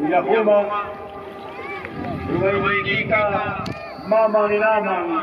ya inafuma iwaidika mama ni naman